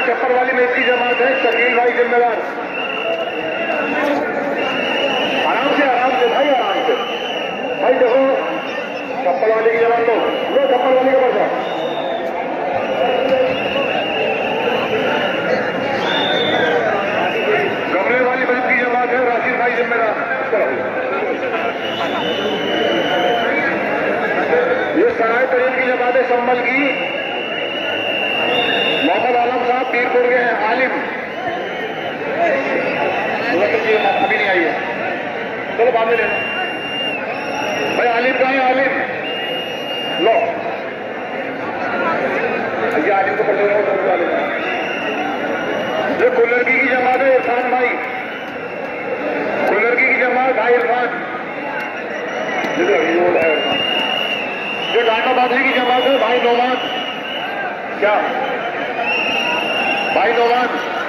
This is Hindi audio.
छप्पर वाली में इसकी जमात है, शकील भाई जिम्मेदार। आराम से आराम से, भाई, आराम से। भाई, देखो छप्पर वाली की जमात लो लो छप्पर वाली के वाली बस की जमात है राशिद भाई जिम्मेदार चलो ये सराय तरीन की जमात है संभल की मोहम्मद साहब हैं, आलिम। मुजफ्फर अभी नहीं आई है। चलो बाद में भाई, आलिम कहाँ आलिम? लो। आलिम को पकड़ कुलरकी की जमात है की जमात भाई इरफान। तो जो डांडा बादली की जमात है भाई नौमान क्या? भाई नौमान